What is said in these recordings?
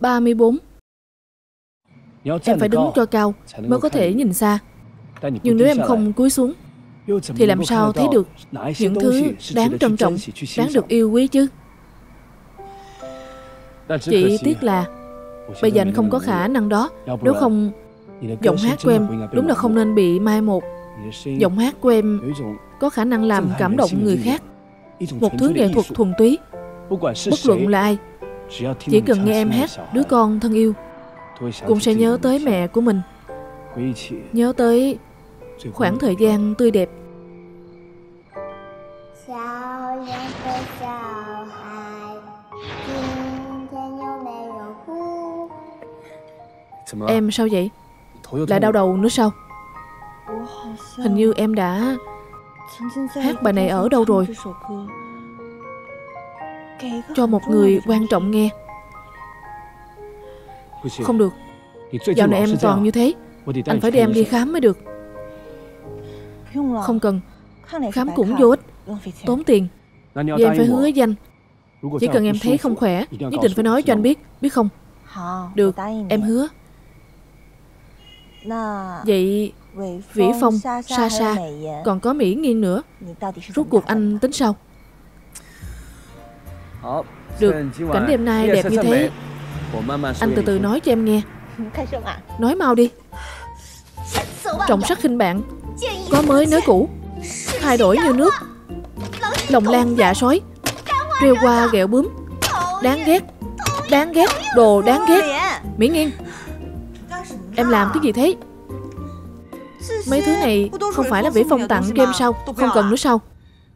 34 Em phải đứng cho cao mới có thể nhìn xa. Nhưng nếu em không cúi xuống Thì làm sao thấy được những thứ đáng trân trọng, đáng được yêu quý chứ? Chỉ tiếc là Bây giờ anh không có khả năng đó. Nếu không Giọng hát của em đúng là không nên bị mai một. Giọng hát của em có khả năng làm cảm động người khác. Một thứ nghệ thuật thuần túy. Bất luận là ai Chỉ cần nghe em hát đứa con thân yêu Cũng sẽ nhớ tới mẹ của mình Nhớ tới khoảng thời gian tươi đẹp Em sao vậy? Lại đau đầu nữa sao? Hình như em đã hát bài này ở đâu rồi? Cho một người quan trọng nghe. Không được. Dạo này em toàn như thế. Anh phải đem đi khám mới được. Không cần. Khám cũng vô ích. Tốn tiền. Vậy em phải hứa danh. Chỉ cần em thấy không khỏe Nhất định phải nói cho anh biết Biết không? Được. em hứa. Vậy Vĩ Phong, Sa Sa Còn có Mỹ Nghiên nữa. Rốt cuộc anh tính sao Được, cảnh đêm nay đẹp như thế. Anh từ từ nói cho em nghe. Nói mau đi. Trọng sắc khinh bạn Có mới nới cũ Thay đổi như nước. Lòng lan dạ sói Rêu qua ghẹo bướm. Đáng ghét Đáng ghét Đồ đáng ghét. Mỹ Nghiên Em làm cái gì thế? Mấy thứ này không phải là Vĩ Phong tặng cho em sao? Không cần nữa sao?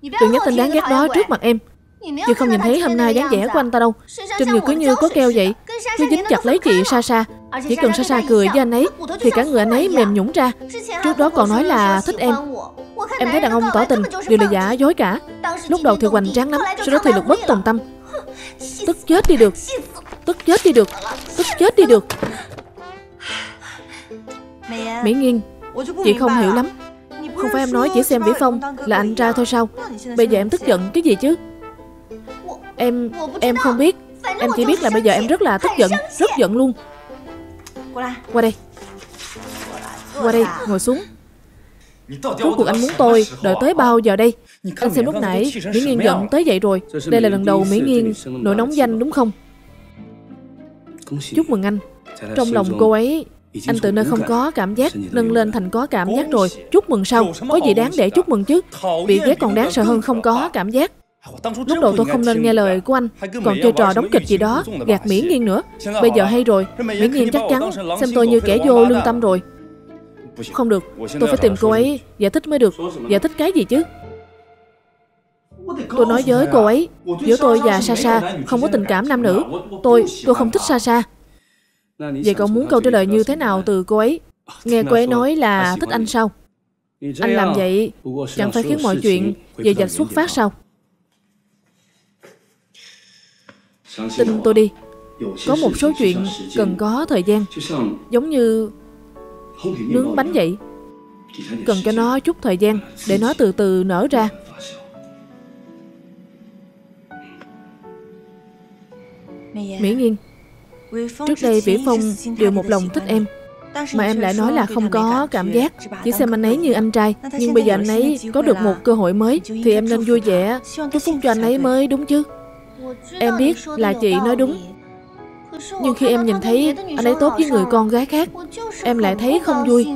Đừng nhắc tên đáng ghét đó trước mặt em Chị không nhìn thấy hôm nay dáng vẻ của anh ta đâu. Trên người cứ như có keo vậy Cứ dính chặt lấy chị Sa Sa Chỉ cần Sa Sa cười với anh ấy Thì cả người anh ấy mềm nhũng ra. Trước đó còn nói là thích em. Em thấy đàn ông tỏ tình đều là giả dối cả. Lúc đầu thì hoành tráng lắm Sau đó thì lục bất tòng tâm. Tức chết đi được. Tức chết đi được. Tức chết đi được. Mỹ Nghiên Chị không hiểu lắm Không phải em nói chỉ xem Vĩ Phong là anh trai thôi sao Bây giờ em tức giận cái gì chứ Em em không biết. Em chỉ biết là bây giờ em rất là tức giận Rất giận luôn. Qua đây. Qua đây. Ngồi xuống. Rốt cuộc anh muốn tôi đợi tới bao giờ đây? Anh xem lúc nãy Mỹ Nghiên giận tới vậy rồi. Đây là lần đầu Mỹ Nghiên nổi nóng danh đúng không? Chúc mừng anh. Trong lòng cô ấy anh từ nơi không có cảm giác nâng lên thành có cảm giác rồi. Chúc mừng sau Có gì đáng để chúc mừng chứ? Bị ghét còn đáng sợ hơn không có cảm giác Lúc đầu tôi không nên nghe lời của anh Còn chơi trò đóng kịch gì đó Gạt Mỹ Nghiên nữa. Bây giờ hay rồi Mỹ Nghiên chắc chắn Xem tôi như kẻ vô lương tâm rồi. Không được Tôi phải tìm cô ấy Giải thích mới được. Giải thích cái gì chứ? Tôi nói với cô ấy Giữa tôi và Sasha Không có tình cảm nam nữ Tôi Tôi không thích Sasha Vậy cậu muốn câu trả lời như thế nào từ cô ấy? Nghe cô ấy nói là thích anh sao? Anh làm vậy chẳng phải khiến mọi chuyện về dạch xuất phát sao? Tin tôi đi, có một số chuyện cần có thời gian, giống như nướng bánh vậy. Cần cho nó chút thời gian để nó từ từ nở ra. Mỹ Nghiên Trước đây Vĩ Phong đều một lòng thích em Mà em lại nói là không có cảm giác. Chỉ xem anh ấy như anh trai. Nhưng bây giờ anh ấy có được một cơ hội mới Thì em nên vui vẻ. Chúc phúc cho anh ấy mới đúng chứ Em biết là chị nói đúng. Nhưng khi em nhìn thấy anh ấy tốt với người con gái khác, Em lại thấy không vui.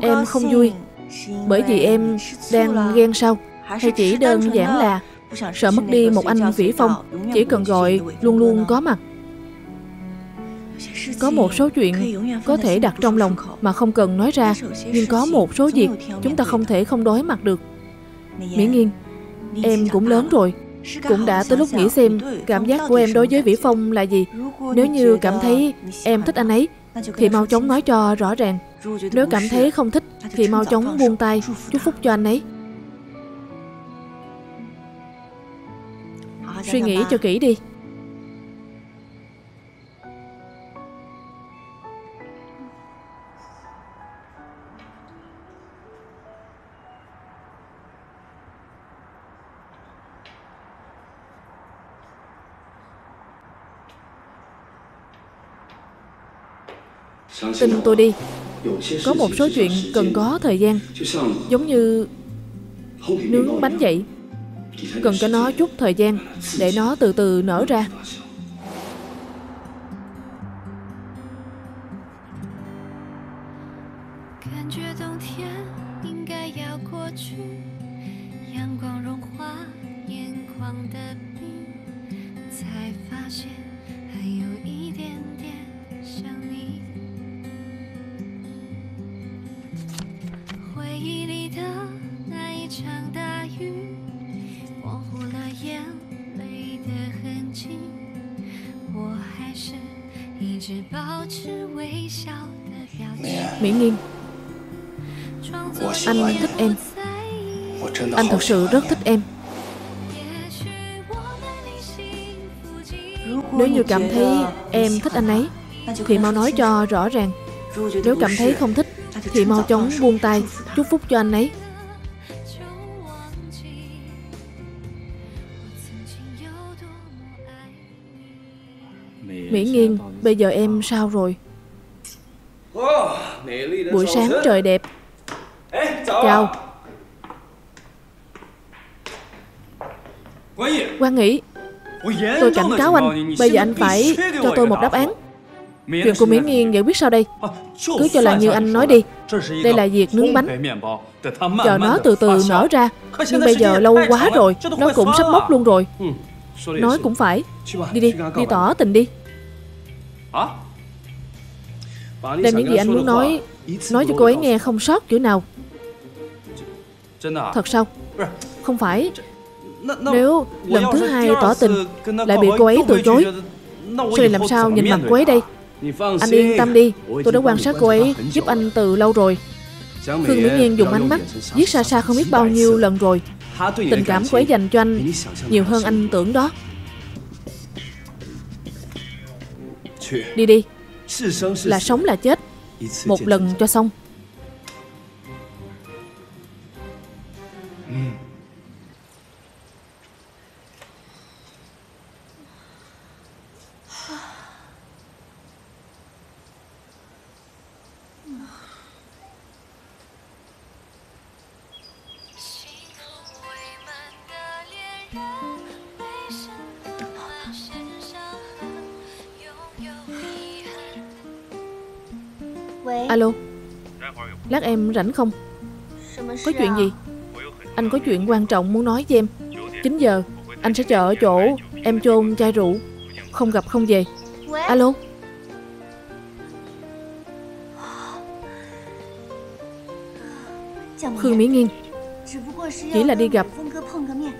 Em không vui Bởi vì em đang ghen sao Hay chỉ đơn giản là Sợ mất đi một anh Vĩ Phong, Chỉ cần gọi luôn luôn có mặt. Có một số chuyện có thể đặt trong lòng mà không cần nói ra, Nhưng có một số việc chúng ta không thể không đối mặt được. Mỹ Nghiên Em cũng lớn rồi. Cũng đã tới lúc nghĩ xem cảm giác của em đối với Vĩ Phong là gì. Nếu như cảm thấy em thích anh ấy, Thì mau chóng nói cho rõ ràng. Nếu cảm thấy không thích, Thì mau chóng buông tay. Chúc phúc cho anh ấy. Suy nghĩ cho kỹ đi. Tin tôi đi. Có một số chuyện cần có thời gian, Giống như Nướng bánh vậy Cần cho nó chút thời gian Để nó từ từ nở ra. Thật sự rất thích em. Nếu như cảm thấy em thích anh ấy Thì mau nói cho rõ ràng. Nếu cảm thấy không thích Thì mau chóng buông tay Chúc phúc cho anh ấy. Mỹ Nghiên, bây giờ em sao rồi? Buổi sáng trời đẹp. Chào Quan Nghị Tôi cảnh cáo anh Bây giờ anh phải cho tôi một đáp án. Chuyện của Mỹ Nghiên giải quyết sao đây. Cứ cho là như anh nói đi. Đây là việc nướng bánh. Chờ nó từ từ nở ra Nhưng bây giờ lâu quá rồi Nó cũng sắp mốc luôn rồi. Nói cũng phải. Đi đi, đi tỏ tình đi. Đem những gì anh muốn nói Nói cho cô ấy nghe không sót chữ nào. Thật sao? Không phải Nếu lần thứ hai tỏ tình Lại bị cô ấy từ chối. Rồi làm sao nhìn mặt cô ấy đây? Anh yên tâm đi Tôi đã quan sát cô ấy giúp anh từ lâu rồi. Khương Mỹ Nhiên dùng ánh mắt Giết xa xa không biết bao nhiêu lần rồi. Tình cảm cô ấy dành cho anh Nhiều hơn anh tưởng đó. Đi đi. Là sống là chết. Một lần cho xong Alo Lát em rảnh không? Có chuyện gì? Anh có chuyện quan trọng muốn nói với em. 9 giờ Anh sẽ chờ ở chỗ Em chôn chai rượu. Không gặp không về. Alo? Khương Mỹ Nghiên. Chỉ là đi gặp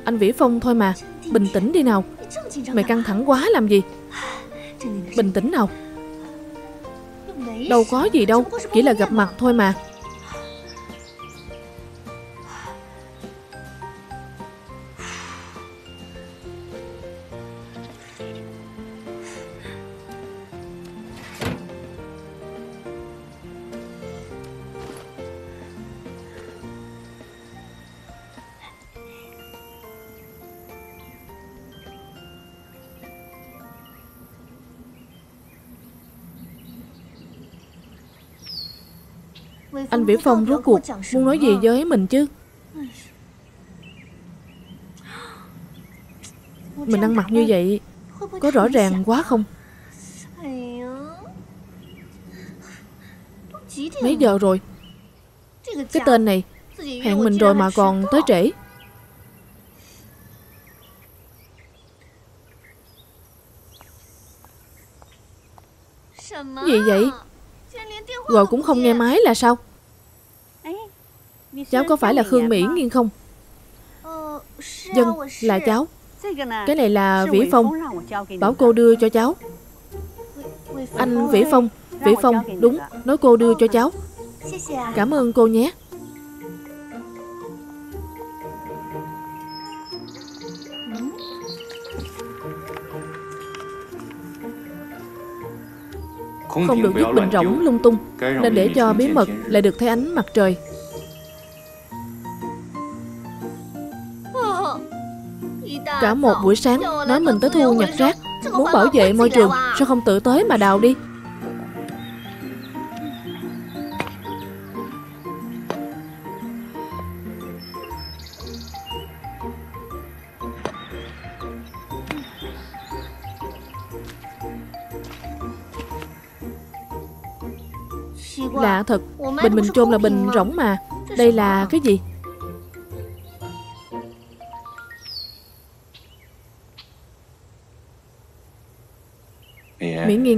Anh Vĩ Phong thôi mà. Bình tĩnh đi nào. Mày căng thẳng quá làm gì? Bình tĩnh nào Đâu có gì đâu Chỉ là gặp mặt thôi mà. Vĩ Phong rốt cuộc muốn nói gì với mình chứ? Mình ăn mặc như vậy Có rõ ràng quá không? Mấy giờ rồi? Cái tên này, Hẹn mình rồi mà còn tới trễ. Gì vậy? Gọi cũng không nghe máy là sao? Cháu có phải là Khương Mỹ Nghiên không? Dân là cháu. Cái này là Vĩ Phong. Bảo cô đưa cho cháu. Anh Vĩ Phong Vĩ Phong đúng Nói cô đưa cho cháu. Cảm ơn cô nhé. Không được giúp bình rỗng lung tung Nên để cho bí mật lại được thấy ánh mặt trời Cả một buổi sáng, nói mình tới thu nhặt rác, Muốn bảo vệ môi trường, Sao không tự tới mà đào đi? Lạ thật, Bình mình trôn là bình rỗng mà. Đây là cái gì? Mỹ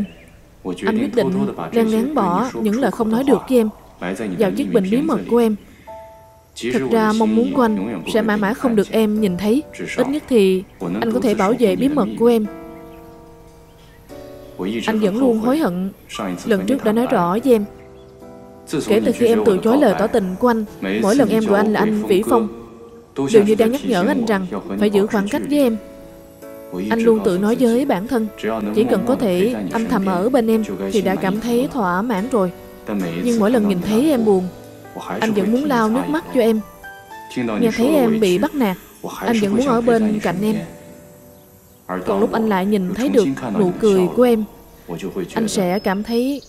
Nghiên Anh quyết định len lén bỏ những lời không nói được với em Vào chiếc bình bí mật của em Thực ra mong muốn của anh sẽ mãi mãi không được em nhìn thấy Ít nhất thì anh có thể bảo vệ bí mật của em Anh vẫn luôn hối hận Lần trước đã nói rõ với em Kể từ khi em từ chối lời tỏ tình của anh Mỗi lần em gọi anh là anh Vĩ Phong Đều như đang nhắc nhở anh rằng Phải giữ khoảng cách với em Anh luôn tự nói với bản thân Chỉ cần có thể âm thầm ở bên em Thì đã cảm thấy thỏa mãn rồi. Nhưng mỗi lần nhìn thấy em buồn Anh vẫn muốn lao nước mắt cho em. Nghe thấy em bị bắt nạt Anh vẫn muốn ở bên cạnh em. Còn lúc anh lại nhìn thấy được nụ cười của em anh sẽ cảm thấy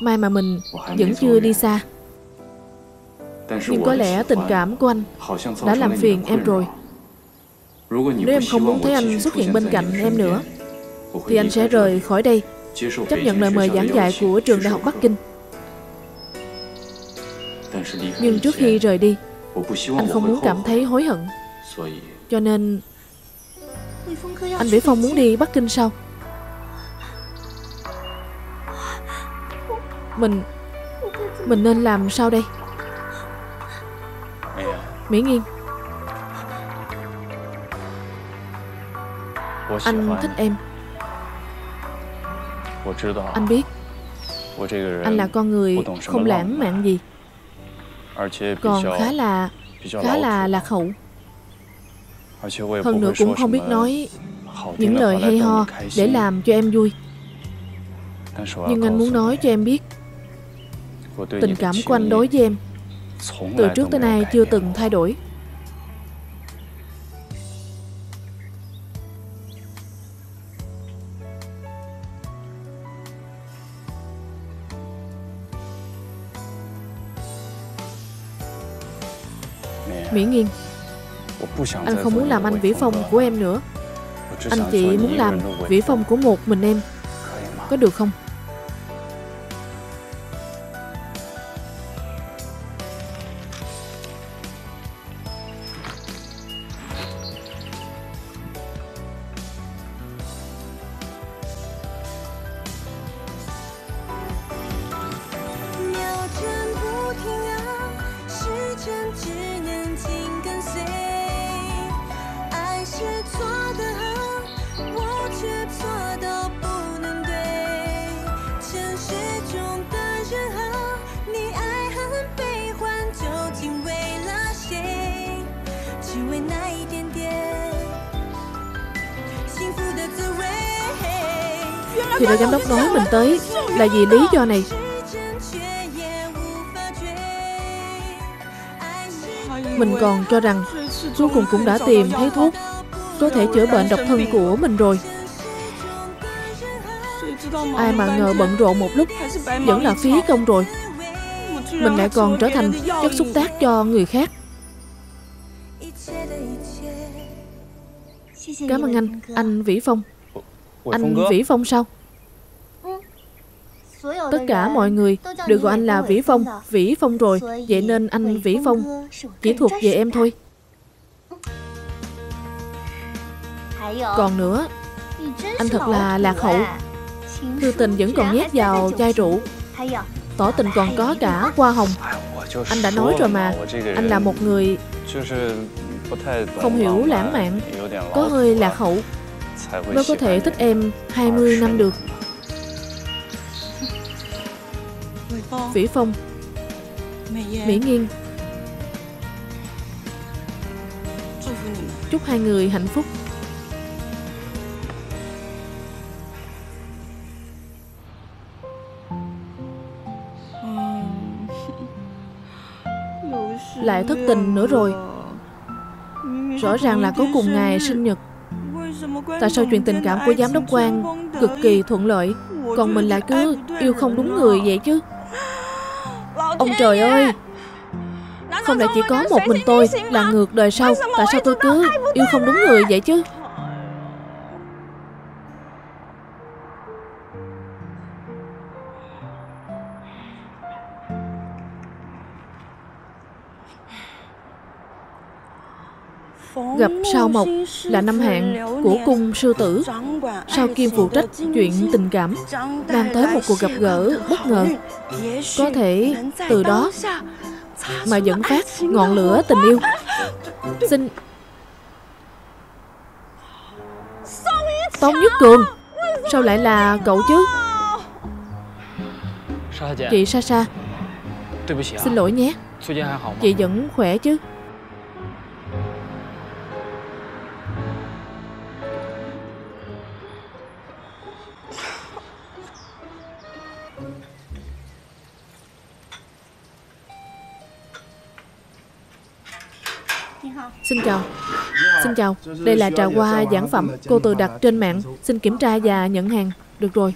may mà mình vẫn chưa đi xa. Nhưng có lẽ tình cảm của anh đã làm phiền em rồi nếu em không muốn thấy anh xuất hiện bên cạnh em nữa thì anh sẽ rời khỏi đây chấp nhận lời mời giảng dạy của trường đại học bắc kinh. Nhưng trước khi rời đi anh không muốn cảm thấy hối hận. Cho nên anh vĩ phong muốn đi bắc kinh sao? Mình Mình nên làm sao đây? Mỹ Nghiên Anh thích em. Anh biết. Anh là con người không lãng mạn gì. Còn khá là Khá là lạc hậu Hơn nữa cũng không biết nói Những lời hay ho Để làm cho em vui. Nhưng anh muốn nói cho em biết Tình cảm của anh đối với em. Từ trước tới nay chưa từng thay đổi Mỹ Nghiên. Anh không muốn làm anh Vĩ Phong của em nữa. Anh chỉ muốn làm Vĩ Phong của một mình em. Có được không? Thì là giám đốc nói mình tới. Là vì lý do này. Mình còn cho rằng Cuối cùng cũng đã tìm thấy thuốc. Có thể chữa bệnh độc thân của mình rồi. Ai mà ngờ bận rộn một lúc Vẫn là phí công rồi. Mình lại còn trở thành chất xúc tác cho người khác. Cảm ơn anh. Anh Vĩ Phong. Anh Vĩ Phong sao Tất cả mọi người đều gọi anh là Vĩ Phong Vĩ Phong rồi. Vậy nên anh Vĩ Phong Chỉ thuộc về em thôi. Còn nữa, Anh thật là lạc hậu. Thư tình vẫn còn nhét vào chai rượu. Tỏ tình còn có cả hoa hồng. Anh đã nói rồi mà, Anh là một người Không hiểu lãng mạn, Có hơi lạc hậu. Mới có thể thích em 20 năm được. Vĩ Phong. Mỹ Nghiên. Chúc hai người hạnh phúc. Lại thất tình nữa rồi. Rõ ràng là có cùng ngày sinh nhật. Tại sao chuyện tình cảm của giám đốc quan Cực kỳ thuận lợi? Còn mình lại cứ yêu không đúng người vậy chứ Ông trời ơi. Không lẽ chỉ có một mình tôi là ngược đời sau? Tại sao tôi cứ yêu không đúng người vậy chứ Gặp sao mộc là năm hạng của cung sư tử. Sao kim phụ trách chuyện tình cảm Mang tới một cuộc gặp gỡ bất ngờ. Có thể từ đó Mà dẫn phát ngọn lửa tình yêu. Xin Tống Nhất Cường Sao lại là cậu chứ? Chị Sa Sa Xin lỗi nhé. Chị vẫn khỏe chứ Xin chào. Xin chào. Đây là trà hoa giảng phẩm Cô từ đặt trên mạng. Xin kiểm tra và nhận hàng. Được rồi.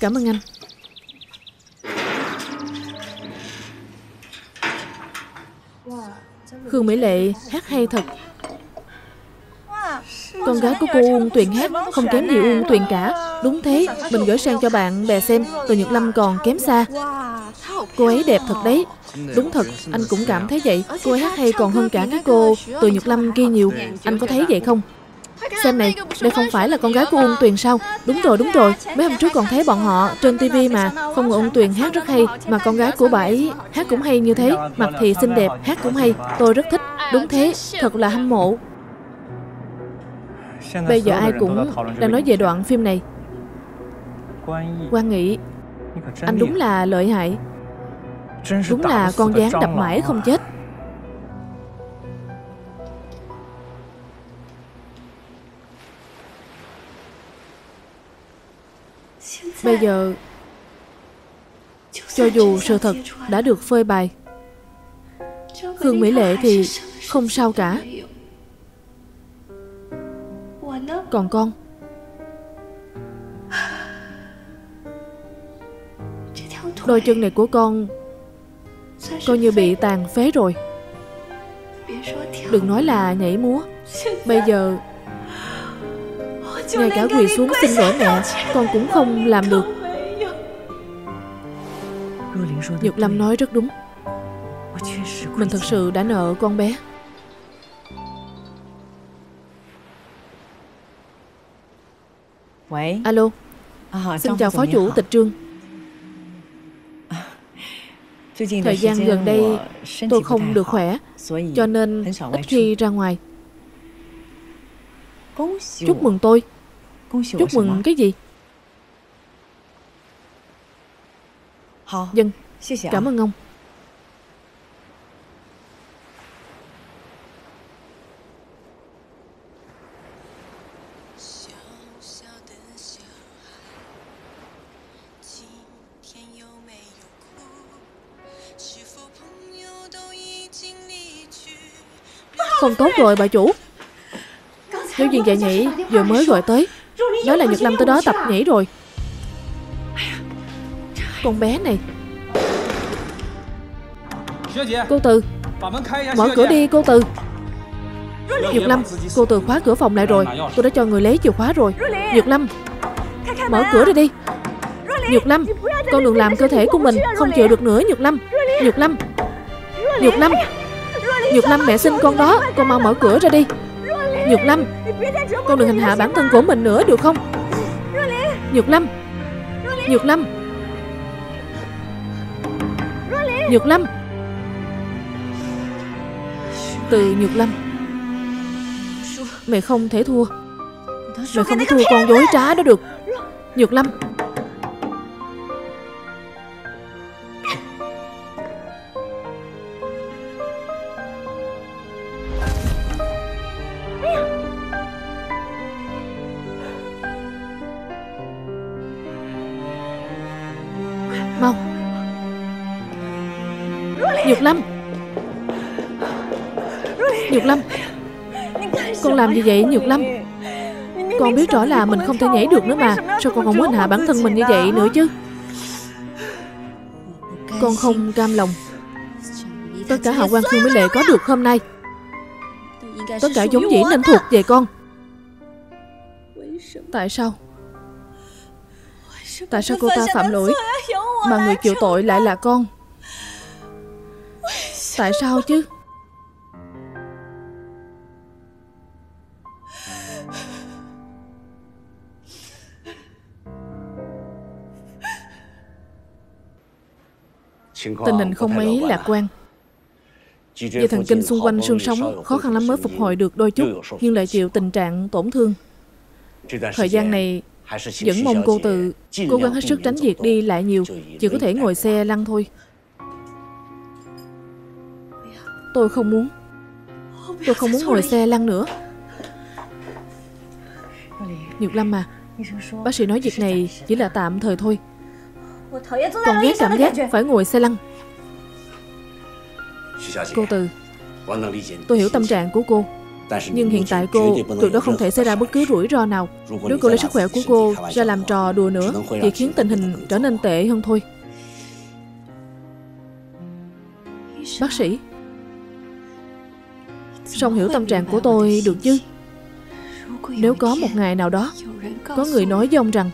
Cảm ơn anh. Khương Mỹ Lệ hát hay thật. Con gái của cô Uông Tuyền hát Không kém gì Uông Tuyền cả. Đúng thế Mình gửi sang cho bạn bè xem Từ Nhật Lâm còn kém xa. Cô ấy đẹp thật đấy. Đúng thật Anh cũng cảm thấy vậy. Cô ấy hát hay còn hơn cả các cô Từ Nhật Lâm kia nhiều. Anh có thấy vậy không? Xem này, đây không phải là con gái của Uông Tuyền sao? Đúng rồi, đúng rồi. Mấy hôm trước còn thấy bọn họ trên tivi mà. Không ngờ Uông Tuyền hát rất hay Mà con gái của bà ấy hát cũng hay như thế. Mặt thì xinh đẹp, hát cũng hay. Tôi rất thích. Đúng thế, thật là hâm mộ Bây giờ ai cũng đang nói về đoạn phim này. Quan Nghị Anh đúng là lợi hại. Đúng là con gián đập mãi không chết. Bây giờ Cho dù sự thật đã được phơi bày Khương Mỹ Lệ thì không sao cả Còn con? Đôi chân này của con Coi như bị tàn phế rồi. Đừng nói là nhảy múa. Bây giờ ngay cả quỳ xuống xin lỗi mẹ. Con cũng không làm được. Nhật Lâm nói rất đúng. Mình thật sự đã nợ con bé Alo. Xin chào phó chủ tịch trương. Thời gian gần đây tôi không được khỏe Cho nên ít khi ra ngoài. Chúc mừng tôi. Chúc mừng cái gì? Dân Cảm ơn ông tốt rồi bà chủ. Nếu viên dạy nhảy vừa mới gọi tới. Nói là Nhật Lâm tới đó tập nhảy rồi. Con bé này. Cô Từ, Mở cửa đi, cô Từ. Nhật Lâm, Cô Từ khóa cửa phòng lại rồi. Tôi đã cho người lấy chìa khóa rồi. Nhật Lâm, Mở cửa ra đi. Nhật Lâm, Con đừng làm cơ thể của mình Không chịu được nữa, Nhật Lâm. Nhật Lâm Nhật Lâm. Nhược Lâm mẹ xin con đó, Con mau mở cửa ra đi. Nhược Lâm, Con đừng hành hạ bản thân của mình nữa, được không? Nhược Lâm Nhược Lâm. Nhược Lâm. Từ Nhược Lâm. Mẹ không thể thua. Mẹ không thể thua con dối trá đó được. Nhược Lâm. Làm như vậy Nhược Lâm Con biết rõ là mình không thể nhảy được nữa mà, Sao con còn muốn hạ bản thân mình như vậy nữa chứ? Con không cam lòng. Tất cả hào quang Khương mới Lệ có được hôm nay. Tất cả giống dĩ nên thuộc về con. Tại sao? Tại sao cô ta phạm lỗi Mà người chịu tội lại là con? Tại sao chứ? Tình hình không mấy lạc quan. Dây thần kinh xung quanh xương sống khó khăn lắm mới phục hồi được đôi chút Nhưng lại chịu tình trạng tổn thương. Thời gian này vẫn mong cô từ cố gắng hết sức tránh việc đi lại nhiều Chỉ có thể ngồi xe lăn thôi. Tôi không muốn. Tôi không muốn ngồi xe lăn nữa. Nhược Lâm à Bác sĩ nói việc này chỉ là tạm thời thôi Còn ghét cảm giác phải ngồi xe lăn. Cô Từ Tôi hiểu tâm trạng của cô. Nhưng hiện tại cô tuyệt đối không thể xảy ra bất cứ rủi ro nào. Nếu cô lấy sức khỏe của cô ra làm trò đùa nữa Thì khiến tình hình trở nên tệ hơn thôi. Bác sĩ Song hiểu tâm trạng của tôi được chứ? Nếu có một ngày nào đó Có người nói với ông rằng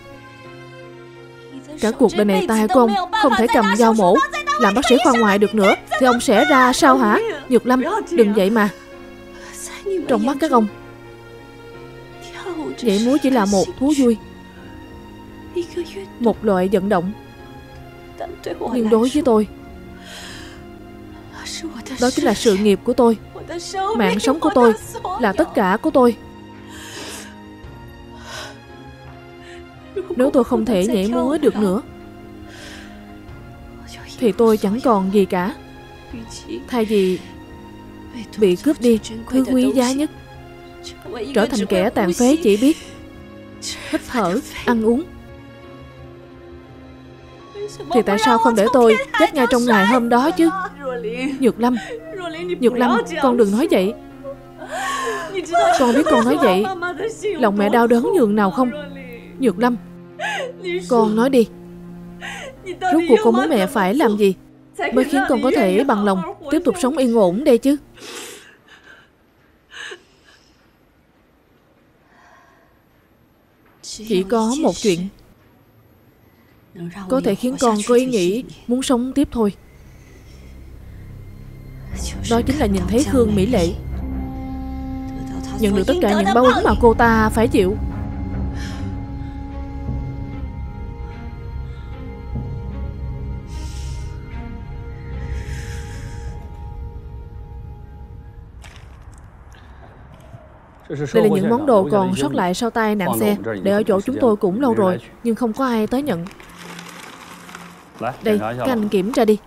Cả cuộc đời này tai của ông Không thể cầm dao mổ. Làm bác sĩ khoa ngoại được nữa Thì ông sẽ ra sao hả? Nhược Lâm đừng vậy mà. Trong mắt các ông. Nhảy múa chỉ là một thú vui. Một loại vận động. Nhưng đối với tôi Đó chính là sự nghiệp của tôi. Mạng sống của tôi Là tất cả của tôi Nếu tôi không thể nhảy múa được nữa Thì tôi chẳng còn gì cả. Thay vì Bị cướp đi Thứ quý giá nhất Trở thành kẻ tàn phế chỉ biết Hít thở, ăn uống. Thì tại sao không để tôi chết ngay trong ngày hôm đó chứ? Nhược Lâm Nhược Lâm, con đừng nói vậy. Con biết con nói vậy. Lòng mẹ đau đớn nhường nào không? Nhược Lâm con nói đi. Rốt cuộc con muốn mẹ phải làm gì? Mới khiến con có thể bằng lòng Tiếp tục sống yên ổn đây chứ. Chỉ có một chuyện Có thể khiến con có ý nghĩ Muốn sống tiếp thôi. Đó chính là nhìn thấy Khương Mỹ Lệ. Nhận được tất cả những báo ứng mà cô ta phải chịu Đây là những món đồ còn sót lại sau tai nạn xe. Để ở chỗ chúng tôi cũng lâu rồi Nhưng không có ai tới nhận. Đây, các anh kiểm tra đi.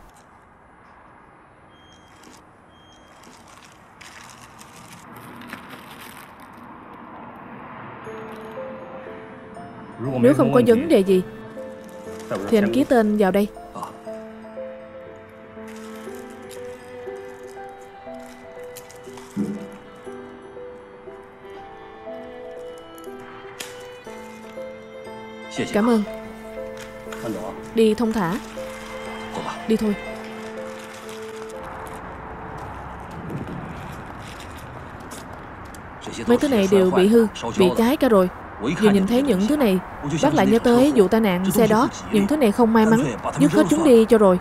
Nếu không có vấn đề gì. Thì anh ký tên vào đây Cảm ơn. Đi thông thả. Đi thôi. Mấy thứ này đều bị hư Bị cháy cả rồi. Vừa nhìn thấy những thứ này Bác lại nhớ tới vụ tai nạn xe đó. Những thứ này không may mắn. Dứt hết chúng đi cho rồi.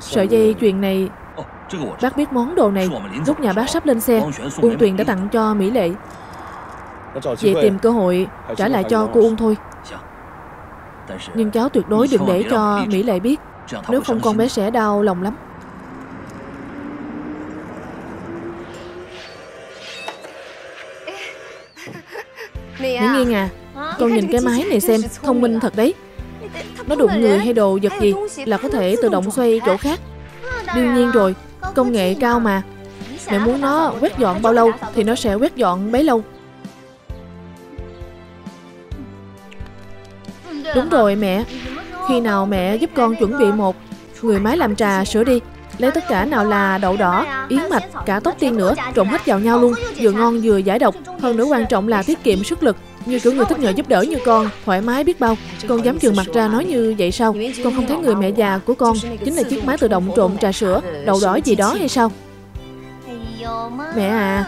Sợi dây chuyền này Bác biết món đồ này. Lúc nhà bác sắp lên xe Uông Tuyền đã tặng cho Mỹ Lệ Vậy tìm cơ hội trả lại cho cô Uông thôi. Nhưng cháu tuyệt đối đừng để cho Mỹ Lệ biết. Nếu không con bé sẽ đau lòng lắm. Mỹ Nghiên à Con nhìn cái máy này xem Thông minh thật đấy. Nó đụng người hay đồ vật gì Là có thể tự động xoay chỗ khác. Đương nhiên rồi Công nghệ cao mà. Mẹ muốn nó quét dọn bao lâu Thì nó sẽ quét dọn bấy lâu Đúng rồi mẹ. Khi nào mẹ giúp con chuẩn bị một Người máy làm trà sữa đi Lấy tất cả nào là đậu đỏ, yến mạch, cả tóc tiên nữa Trộn hết vào nhau luôn Vừa ngon vừa giải độc. Hơn nữa quan trọng là tiết kiệm sức lực. Như kiểu người thích nhờ giúp đỡ như con Thoải mái biết bao. Con dám trường mặt ra nói như vậy sao? Con không thấy người mẹ già của con Chính là chiếc máy tự động trộn trà sữa Đậu đỏ gì đó hay sao? Mẹ à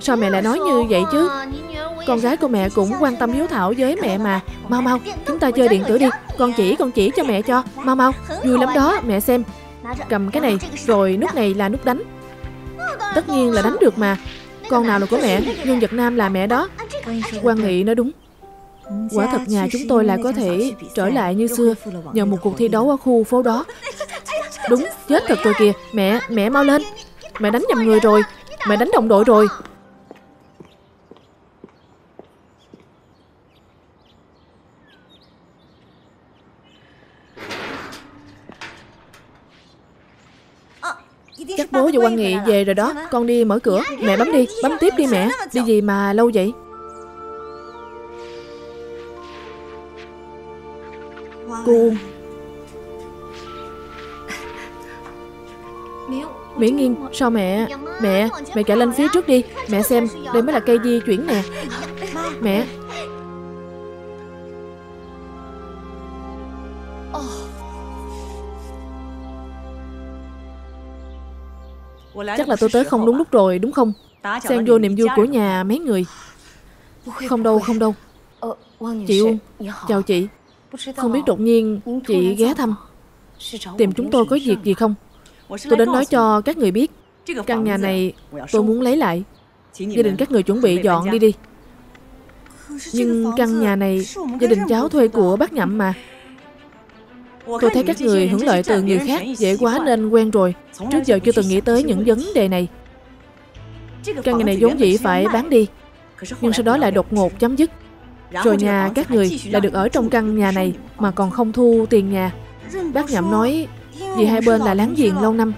Sao mẹ lại nói như vậy chứ? Con gái của mẹ cũng quan tâm hiếu thảo với mẹ mà. Mau mau chúng ta chơi điện tử đi. Con chỉ con chỉ cho mẹ cho. Mau mau vui lắm đó mẹ xem. Cầm cái này rồi nút này là nút đánh. Tất nhiên là đánh được mà. Con nào là của mẹ Nhưng vật Nam là mẹ đó. Quan Nghị nói đúng. Quả thật nhà chúng tôi lại có thể trở lại như xưa Nhờ một cuộc thi đấu ở khu phố đó. Đúng, chết thật rồi kìa. Mẹ, mẹ mau lên. Mẹ đánh nhầm người rồi. Mẹ đánh đồng đội rồi. Chắc bố và quan nghị về rồi đó. Con đi mở cửa. Mẹ bấm đi. Bấm tiếp đi mẹ. Đi gì mà lâu vậy? Cô. Mỹ Nghiên, sao mẹ Mẹ, mẹ chạy lên phía trước đi. Mẹ xem, đây mới là cây di chuyển nè. Mẹ. Chắc là tôi tới không đúng lúc rồi đúng không? Xen vô niềm vui của nhà mấy người. Không đâu không đâu. Chị Uông Chào chị. Không biết đột nhiên chị ghé thăm. Tìm chúng tôi có việc gì không? Tôi đến nói cho các người biết. Căn nhà này tôi muốn lấy lại. Gia đình các người chuẩn bị dọn đi đi. Nhưng căn nhà này Gia đình cháu thuê của bác nhậm mà Tôi thấy các người hưởng lợi từ người khác dễ quá nên quen rồi. Trước giờ chưa từng nghĩ tới những vấn đề này. Căn nhà này vốn dĩ phải bán đi. Nhưng sau đó lại đột ngột chấm dứt. Rồi nhà các người lại được ở trong căn nhà này Mà còn không thu tiền nhà. Bác nhậm nói Vì hai bên là láng giềng lâu năm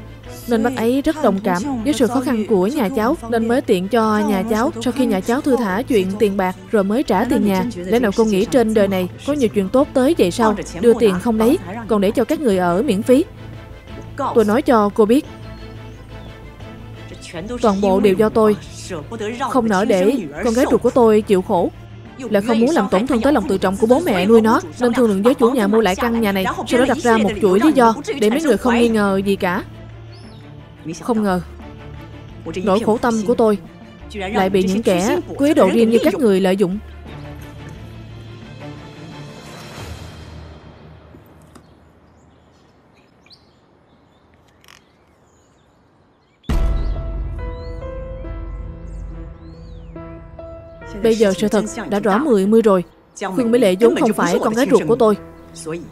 nên bác ấy rất đồng cảm với sự khó khăn của nhà cháu, nên mới tiện cho nhà cháu sau khi nhà cháu thư thả chuyện tiền bạc rồi mới trả tiền nhà. Lẽ nào cô nghĩ trên đời này có nhiều chuyện tốt tới vậy sao? Đưa tiền không lấy, còn để cho các người ở miễn phí. Tôi nói cho cô biết. Toàn bộ đều do tôi. Không nỡ để con gái ruột của tôi chịu khổ. Lại không muốn làm tổn thương tới lòng tự trọng của bố mẹ nuôi nó, nên thương lượng với chủ nhà mua lại căn nhà này, sau đó đặt ra một chuỗi lý do để mấy người không nghi ngờ gì cả không ngờ Nỗi khổ tâm của tôi Lại bị những kẻ quý độ riêng như các người lợi dụng. Bây giờ sự thật đã rõ mười mươi rồi. Phương Mỹ Lệ vốn không phải con gái ruột của tôi.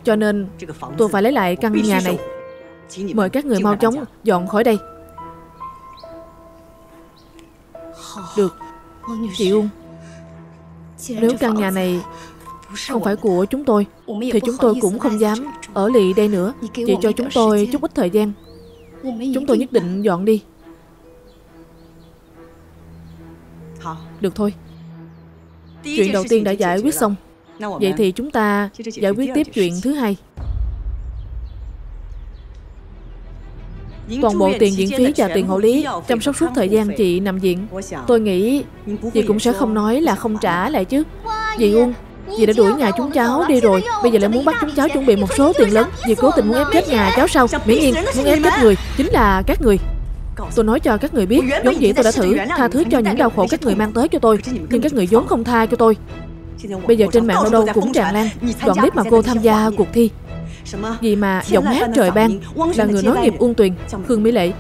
Cho nên tôi phải lấy lại căn nhà này Mời các người mau chóng dọn khỏi đây. Được. Chị Uông Nếu căn nhà này không phải của chúng tôi Thì chúng tôi cũng không dám ở lì đây nữa. Chị cho chúng tôi chút ít thời gian. Chúng tôi nhất định dọn đi. Được thôi. Chuyện đầu tiên đã giải quyết xong. Vậy thì chúng ta giải quyết tiếp chuyện thứ hai Toàn bộ tiền viện phí và tiền hộ lý Chăm sóc suốt thời gian chị nằm viện. Tôi nghĩ Chị cũng sẽ không nói là không trả lại chứ. Dì Uông Dì đã đuổi nhà chúng cháu đi rồi. Bây giờ lại muốn bắt chúng cháu chuẩn bị một số tiền lớn. Dì cố tình muốn ép chết nhà cháu sao Miễn nhiên muốn ép chết người. Chính là các người. Tôi nói cho các người biết vốn dĩ tôi đã thử tha thứ cho những đau khổ các người mang tới cho tôi. Nhưng các người vốn không tha cho tôi. Bây giờ trên mạng đâu đâu cũng tràn lan Đoạn clip mà cô tham gia cuộc thi vì mà giọng hát trời ban Là người nói nghiệp Uông Tuyền Khương Mỹ Lệ.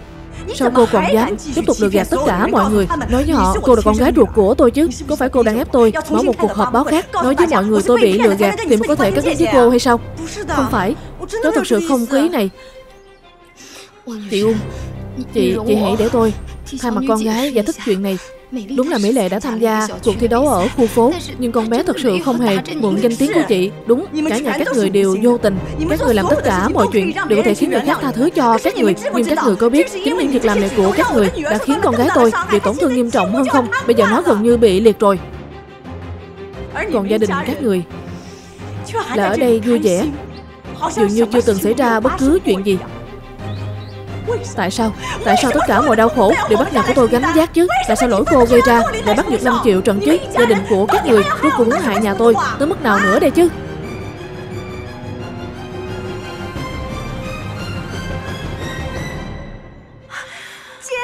Sao cô còn dám tiếp tục được gạt tất cả mọi người. Nói với họ cô là con gái ruột của tôi chứ Có phải cô đang ép tôi mở một cuộc họp báo khác Nói với mọi người tôi bị lừa gạt Thì mới có thể cắt đứt với cô hay sao? Không phải. Cháu thật sự không có ý này. Chị Uông Chị, chị hãy để tôi Thay mặt con gái giải thích chuyện này Đúng là Mỹ Lệ đã tham gia cuộc thi đấu ở khu phố. Nhưng con bé thật sự không hề mượn danh tiếng của chị. Đúng, cả nhà các người đều vô tình. Các người làm tất cả mọi chuyện đều có thể khiến người khác tha thứ cho các người. Nhưng các người có biết chính những việc làm này của các người Đã khiến con gái tôi bị tổn thương nghiêm trọng hơn không? Bây giờ nó gần như bị liệt rồi. Còn gia đình các người Là ở đây vui vẻ. Dường như chưa từng xảy ra bất cứ chuyện gì Tại sao? Tại sao tất cả mọi đau khổ đều bắt nhà của tôi gánh giác chứ? Tại sao lỗi cô gây ra để bắt Nhật 5 triệu trận chứ? Gia đình của các người rốt cuộc muốn hại nhà tôi tới mức nào nữa đây chứ?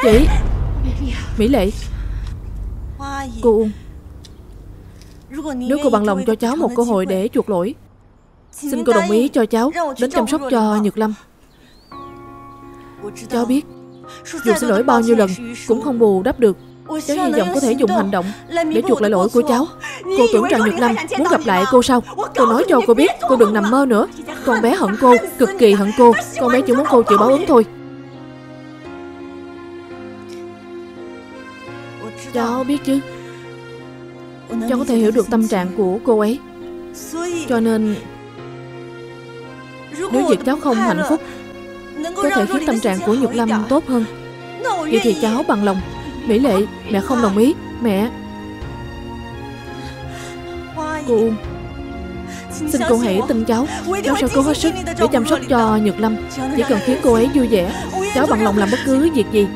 Chị Mỹ Lệ Cô Uông Nếu cô bằng lòng cho cháu một cơ hội để chuộc lỗi, Xin cô đồng ý cho cháu đến chăm sóc cho Nhược Lâm Cháu biết Dù xin lỗi bao nhiêu lần Cũng không bù đắp được. Cháu hy vọng có thể dùng hành động Để chuộc lại lỗi của cháu. Cô tưởng rằng Nhược Lâm muốn gặp lại cô sao? Tôi nói cho cô biết Cô đừng nằm mơ nữa. Con bé hận cô Cực kỳ hận cô. Con bé chỉ muốn cô chịu báo ứng thôi. Cháu biết chứ. Cháu có thể hiểu được tâm trạng của cô ấy. Cho nên Nếu việc cháu không hạnh phúc Có thể khiến tâm trạng của Nhược Lâm tốt hơn. Vậy thì cháu bằng lòng. Mỹ Lệ Mẹ không đồng ý. Mẹ. Cô Uông Xin cô hãy tin cháu. Cháu sẽ cố hết sức để chăm sóc cho Nhược Lâm. Chỉ cần khiến cô ấy vui vẻ. Cháu bằng lòng làm bất cứ việc gì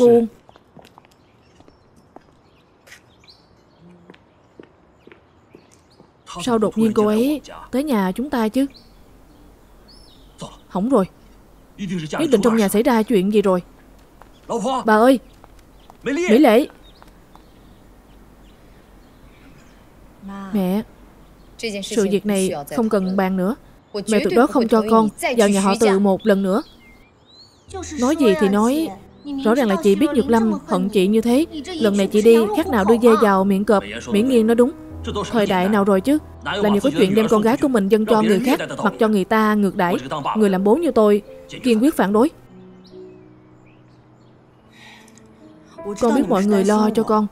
Cô. Sao đột nhiên cô ấy tới nhà chúng ta chứ? Hỏng rồi. Nhất định trong nhà xảy ra chuyện gì rồi? Bà ơi. Mỹ Lệ. Mẹ Sự việc này không cần bàn nữa. Mẹ tuyệt đối không cho con vào nhà họ từ một lần nữa. Nói gì thì nói Rõ ràng là chị biết Nhược Lâm hận chị như thế. Lần này chị đi khác nào đưa dê vào miệng cọp Miễn nghiêng nó đúng. Thời đại nào rồi chứ? Làm gì có chuyện đem con gái của mình dâng cho người khác Mặc cho người ta ngược đãi. Người làm bố như tôi Kiên quyết phản đối. Con biết mọi người lo cho con.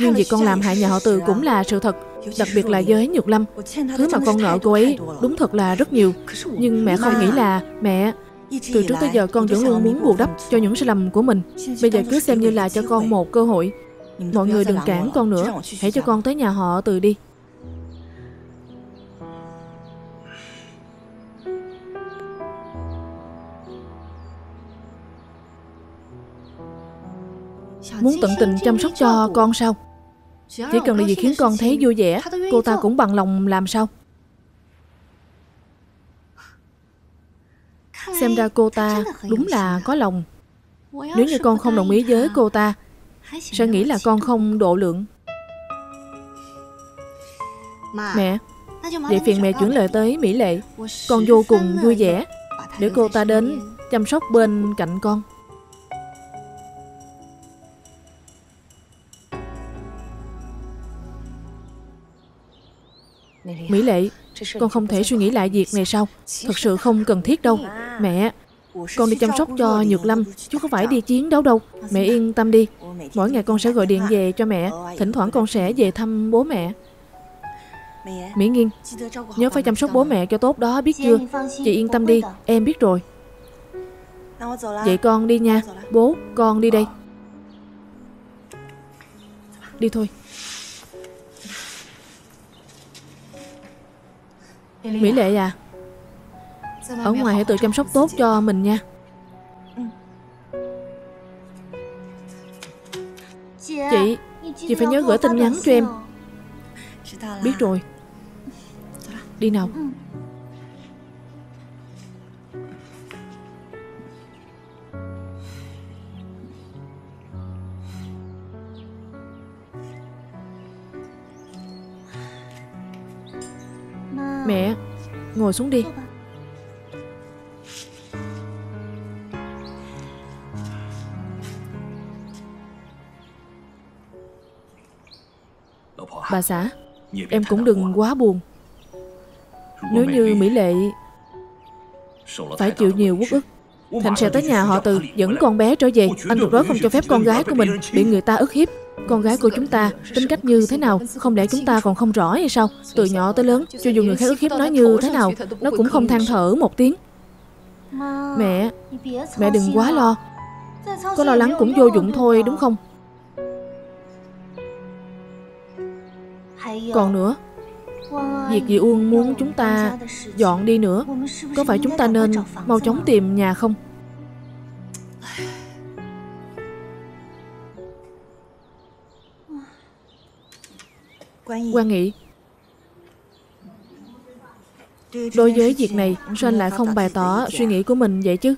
Nhưng việc con làm hại nhà họ từ cũng là sự thật Đặc biệt là với Nhược Lâm. Thứ mà con nợ cô ấy đúng thật là rất nhiều. Nhưng mẹ không nghĩ là Mẹ từ trước tới giờ con vẫn luôn muốn bù đắp cho những sai lầm của mình. Bây giờ cứ xem như là cho con một cơ hội. Mọi người đừng cản con nữa. Hãy cho con tới nhà họ từ đi. Muốn tận tình chăm sóc cho con sao? Chỉ cần là gì khiến con thấy vui vẻ, Cô ta cũng bằng lòng làm sao? Xem ra cô ta đúng là có lòng. Nếu như con không đồng ý với cô ta, sẽ nghĩ là con không độ lượng. Mẹ, Vậy phiền mẹ chuyển lời tới Mỹ Lệ. Con vô cùng vui vẻ Để cô ta đến chăm sóc bên cạnh con. Mỹ Lệ con không thể suy nghĩ lại việc này sao? Thật sự không cần thiết đâu. Mẹ, Con đi chăm sóc cho Nhược Lâm. Chứ không phải đi chiến đấu đâu. Mẹ yên tâm đi. Mỗi ngày con sẽ gọi điện về cho mẹ. Thỉnh thoảng con sẽ về thăm bố mẹ. Mỹ Nghiên, Nhớ phải chăm sóc bố mẹ cho tốt đó, biết chưa? Chị yên tâm đi. Em biết rồi. Vậy con đi nha. Bố, con đi đây. Đi thôi. Mỹ Lệ à? Ở ngoài hãy tự chăm sóc tốt cho mình nha. Chị Chị phải nhớ gửi tin nhắn cho em. Biết rồi. Đi nào Ngồi xuống đi. Bà xã, Em cũng đừng quá buồn. Nếu như Mỹ Lệ Phải chịu nhiều quốc ức Thành sẽ tới nhà họ từ, Dẫn con bé trở về. Anh tuyệt đối không cho phép con gái của mình Bị người ta ức hiếp. Con gái của chúng ta tính cách như thế nào? Không lẽ chúng ta còn không rõ hay sao? Từ nhỏ tới lớn, Cho dù người khác ức hiếp nó như thế nào, Nó cũng không than thở một tiếng. Mẹ Mẹ đừng quá lo. Có lo lắng cũng vô dụng thôi, đúng không? Còn nữa Việc dì Uông muốn chúng ta dọn đi nữa Có phải chúng ta nên mau chóng tìm nhà không? Quan Nghị Đối với việc này, sao anh lại không bày tỏ suy nghĩ của mình vậy chứ?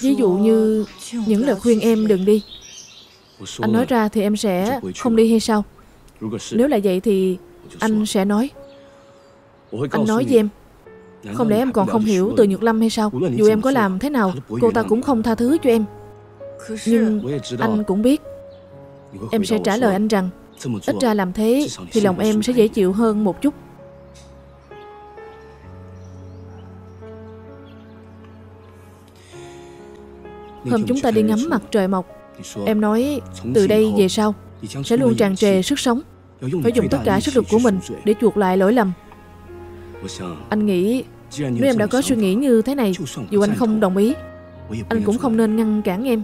Ví dụ như những lời khuyên em đừng đi. Anh nói ra thì em sẽ không đi hay sao? Nếu là vậy thì anh sẽ nói. Anh nói với em. Không lẽ em còn không hiểu từ Nhược Lâm hay sao? Dù em có làm thế nào, cô ta cũng không tha thứ cho em. Nhưng anh cũng biết. Em sẽ trả lời anh rằng Ít ra làm thế thì lòng em sẽ dễ chịu hơn một chút. Hôm chúng ta đi ngắm mặt trời mọc Em nói từ đây về sau Sẽ luôn tràn trề sức sống phải dùng tất cả sức lực của mình Để chuộc lại lỗi lầm. Anh nghĩ Nếu em đã có suy nghĩ như thế này, Dù anh không đồng ý, Anh cũng không nên ngăn cản em.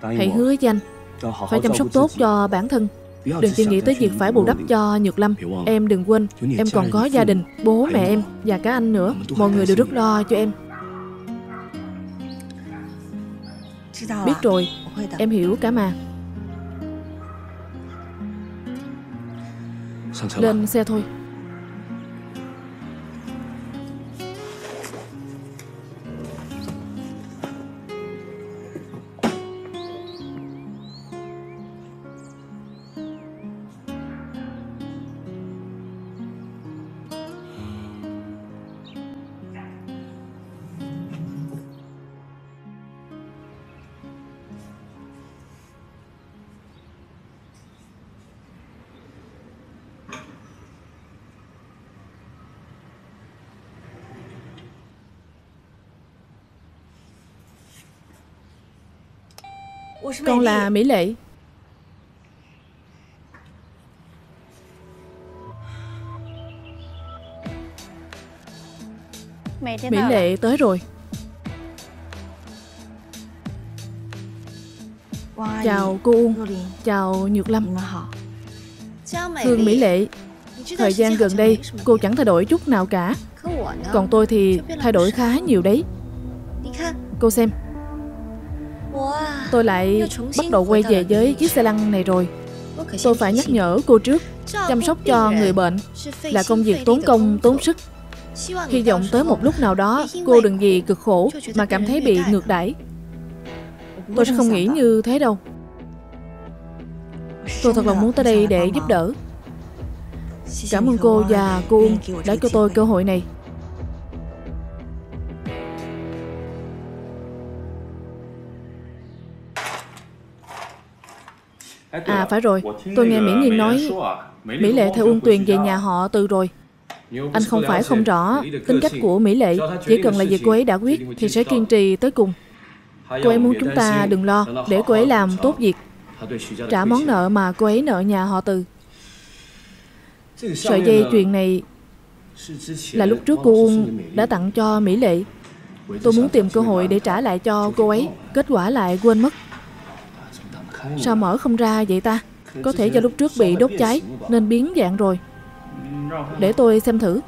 Hãy hứa với anh, Phải chăm sóc tốt cho bản thân. Đừng chỉ nghĩ tới việc phải bù đắp cho Nhược Lâm. Em đừng quên, Em còn có gia đình, Bố mẹ em Và cả anh nữa. Mọi người đều rất lo cho em. Rồi Em hiểu cả mà. Lên xe thôi Con là Mỹ Lệ. Mỹ Lệ tới rồi. Chào cô Uông. Chào Nhược Lâm. Hương Mỹ Lệ. Thời gian gần đây cô chẳng thay đổi chút nào cả. Còn tôi thì thay đổi khá nhiều đấy. Cô xem Tôi lại bắt đầu quay về với chiếc xe lăn này rồi. Tôi phải nhắc nhở cô trước Chăm sóc cho người bệnh Là công việc tốn công, tốn sức. Hy vọng tới một lúc nào đó Cô đừng vì cực khổ Mà cảm thấy bị ngược đãi. Tôi sẽ không nghĩ như thế đâu. Tôi thật lòng muốn tới đây để giúp đỡ. Cảm ơn cô và cô đã cho tôi cơ hội này À phải rồi, tôi nghe Mỹ Nhiên nói Mỹ Lệ theo Uông Tuyền về nhà họ từ rồi. Anh không phải không rõ tính cách của Mỹ Lệ. Chỉ cần là việc cô ấy đã quyết thì sẽ kiên trì tới cùng. Cô ấy muốn chúng ta đừng lo để cô ấy làm tốt việc. Trả món nợ mà cô ấy nợ nhà họ từ. Sợi dây chuyền này là lúc trước cô Uông đã tặng cho Mỹ Lệ. Tôi muốn tìm cơ hội để trả lại cho cô ấy. Kết quả lại quên mất. Sao mở không ra vậy ta? Có thể do lúc trước bị đốt cháy Nên biến dạng rồi. Để tôi xem thử.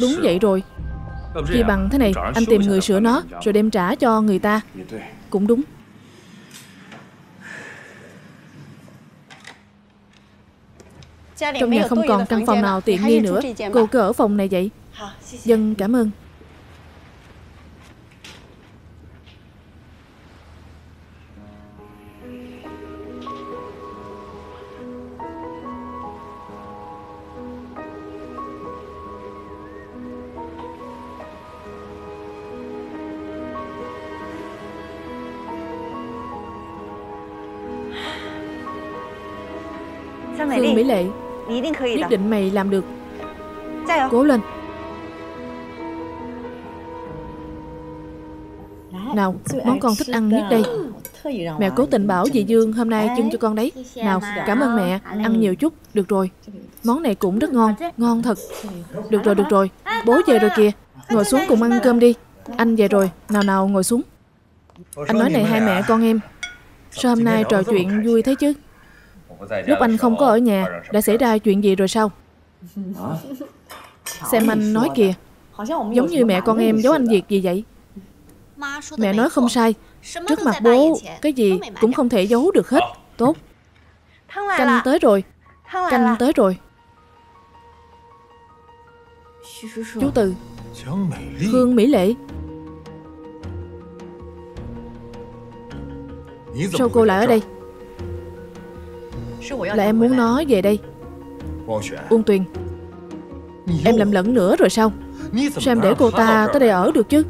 Đúng vậy rồi. Chỉ bằng thế này, Anh tìm người sửa nó, Rồi đem trả cho người ta. Cũng đúng. Trong nhà không còn căn phòng nào tiện nghi nữa. Cô cứ ở phòng này vậy. Dân cảm ơn. Hương Mỹ Lệ Nhất định mày làm được. Cố lên. Nào, món con thích ăn nhất đây. Mẹ cố tình bảo dì Dương hôm nay trưng cho con đấy. Nào, cảm ơn mẹ. Ăn nhiều chút, được rồi. Món này cũng rất ngon, ngon thật. Được rồi, được rồi. Bố về rồi kìa. Ngồi xuống cùng ăn cơm đi. Anh về rồi, nào nào ngồi xuống. Anh nói này hai mẹ con em. Sao hôm nay trò chuyện vui thế chứ Lúc anh không có ở nhà Đã xảy ra chuyện gì rồi sao? Xem anh nói kìa. Giống như mẹ con em giấu anh việc gì vậy? Mẹ nói không sai. Trước mặt bố Cái gì cũng không thể giấu được hết. Tốt. Canh tới rồi. Canh tới rồi. Chú Từ. Hương Mỹ Lệ. Sao cô lại ở đây Là em muốn nói về đây. Uông Tuyền Em lầm lẫn nữa rồi sao? Sao em để cô ta tới đây ở được chứ?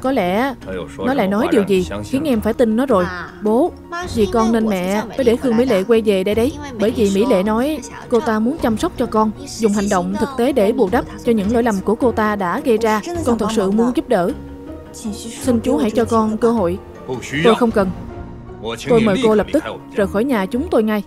Có lẽ Nó lại nói điều gì Khiến em phải tin nó rồi. Bố Vì con nên mẹ Phải để Khương Mỹ Lệ quay về đây đấy. Bởi vì Mỹ Lệ nói Cô ta muốn chăm sóc cho con Dùng hành động thực tế để bù đắp Cho những lỗi lầm của cô ta đã gây ra. Con thật sự muốn giúp đỡ. Xin chú hãy cho con cơ hội. Tôi không cần Tôi mời cô lập tức rời khỏi nhà chúng tôi ngay